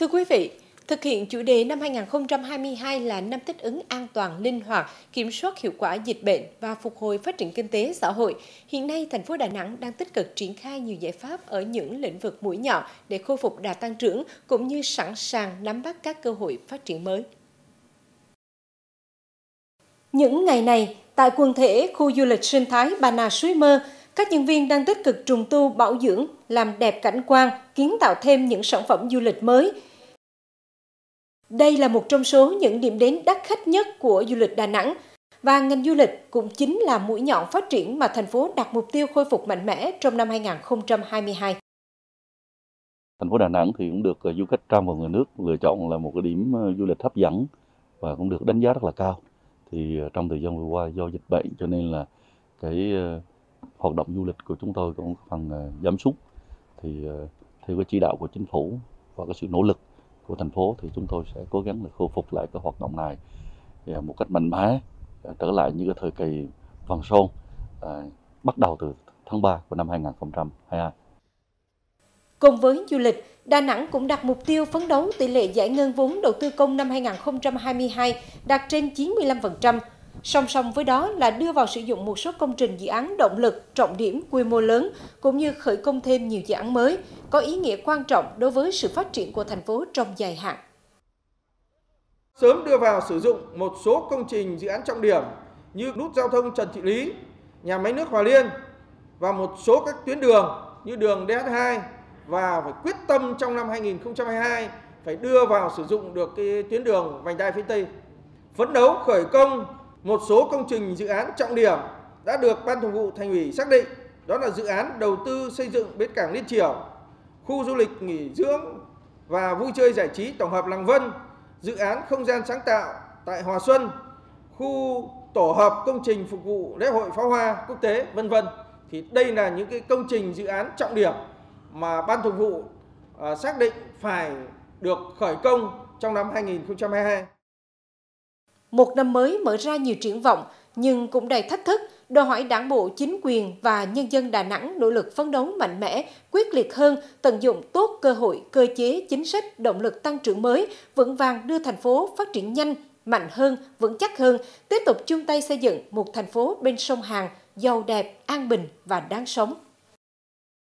Thưa quý vị, thực hiện chủ đề năm 2022 là năm thích ứng an toàn, linh hoạt, kiểm soát hiệu quả dịch bệnh và phục hồi phát triển kinh tế xã hội. Hiện nay, thành phố Đà Nẵng đang tích cực triển khai nhiều giải pháp ở những lĩnh vực mũi nhọn để khôi phục đà tăng trưởng cũng như sẵn sàng nắm bắt các cơ hội phát triển mới. Những ngày này, tại quần thể khu du lịch sinh thái Bà Nà Suối Mơ, các nhân viên đang tích cực trùng tu bảo dưỡng, làm đẹp cảnh quan, kiến tạo thêm những sản phẩm du lịch mới. Đây là một trong số những điểm đến đắt khách nhất của du lịch Đà Nẵng và ngành du lịch cũng chính là mũi nhọn phát triển mà thành phố đặt mục tiêu khôi phục mạnh mẽ trong năm 2022. Thành phố Đà Nẵng thì cũng được ờ, du khách trong và người nước lựa chọn là một cái điểm ờ, du lịch hấp dẫn và cũng được đánh giá rất là cao. Thì ờ, trong thời gian vừa qua do dịch bệnh cho nên là cái hoạt động du lịch của chúng tôi cũng phần ờ, giảm sút thì ờ, theo cái chỉ đạo của chính phủ và cái sự nỗ lực của thành phố thì chúng tôi sẽ cố gắng là khôi phục lại cái hoạt động này à, một cách mạnh mẽ à, trở lại như cái thời kỳ vàng son à, bắt đầu từ tháng 3 của năm 2022. Cùng với du lịch, Đà Nẵng cũng đặt mục tiêu phấn đấu tỷ lệ giải ngân vốn đầu tư công năm 2022 đạt trên 95%, Song song với đó là đưa vào sử dụng một số công trình dự án động lực, trọng điểm, quy mô lớn, cũng như khởi công thêm nhiều dự án mới, có ý nghĩa quan trọng đối với sự phát triển của thành phố trong dài hạn. Sớm đưa vào sử dụng một số công trình dự án trọng điểm như nút giao thông Trần Thị Lý, nhà máy nước Hòa Liên và một số các tuyến đường như đường DH2 và phải quyết tâm trong năm 2022 phải đưa vào sử dụng được cái tuyến đường vành đai phía Tây. Phấn đấu khởi công một số công trình dự án trọng điểm đã được Ban Thường vụ Thành ủy xác định, đó là dự án đầu tư xây dựng bến cảng Liên Triểu, khu du lịch nghỉ dưỡng và vui chơi giải trí tổng hợp Làng Vân, dự án không gian sáng tạo tại Hòa Xuân, khu tổ hợp công trình phục vụ lễ hội pháo hoa quốc tế vân vân. Thì đây là những cái công trình dự án trọng điểm mà Ban Thường vụ à, xác định phải được khởi công trong năm 2022. Một năm mới mở ra nhiều triển vọng nhưng cũng đầy thách thức, đòi hỏi đảng bộ, chính quyền và nhân dân Đà Nẵng nỗ lực phấn đấu mạnh mẽ, quyết liệt hơn, tận dụng tốt cơ hội, cơ chế, chính sách, động lực tăng trưởng mới, vững vàng đưa thành phố phát triển nhanh, mạnh hơn, vững chắc hơn, tiếp tục chung tay xây dựng một thành phố bên sông Hàn, giàu đẹp, an bình và đáng sống.